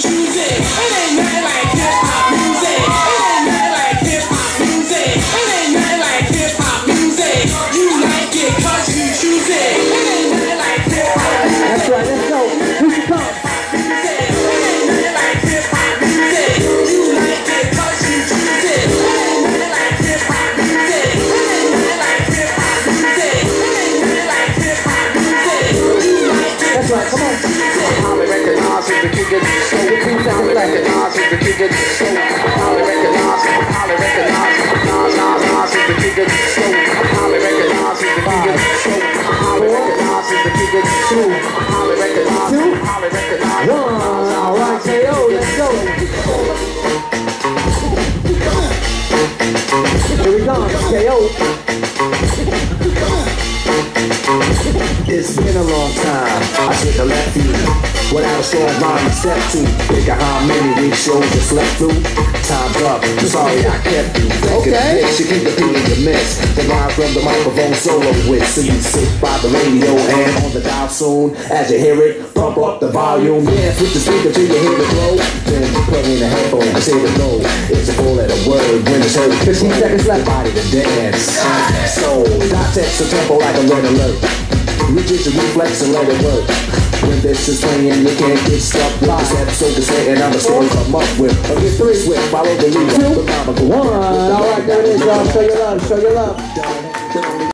come. On. Highly recognized as the the soul. KO, let's go. Here we come, KO. It's been a long time. I should have left you without a strong rhyme to step to. Think of how many weeks shows you slept through. Time's up. I'm sorry I kept you. Okay. You keep repeating your miss. The line from the microphone solo with. So you sit by the radio and on the dial soon. As you hear it, pump up the volume. Yeah, switch the speaker till you hit the flow. Then you plug in the headphone and say the go. It's a four letter word when it's heard. 15 seconds left. Body to dance. So, dot text the tempo like a red alert. Reach your reflex and let it work. When this is playing, you can't get stuck with this episode is and I'm the story come up with. A get three swift, follow the lead. Two. One, all right, there it is, y'all. Show your love, show your love.